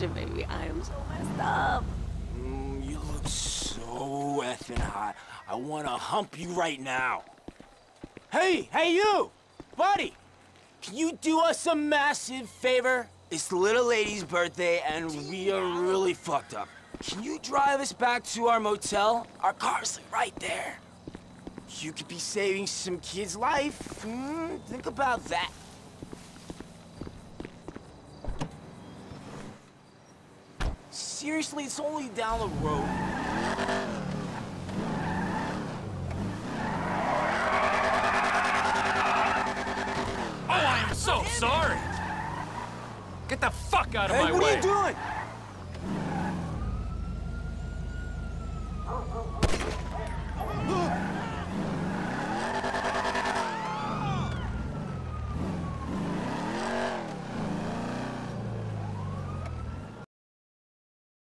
question, baby. I am so messed up. Mm, you look so effing hot. I want to hump you right now. Hey, hey you! Buddy! Can you do us a massive favor? It's the little lady's birthday and we are really fucked up. Can you drive us back to our motel? Our car's right there. You could be saving some kid's life. Hmm, think about that. Seriously, it's only down the road. Oh, I'm so sorry! Get the fuck out of hey, my way! Hey, what are you doing? Oh, oh, oh.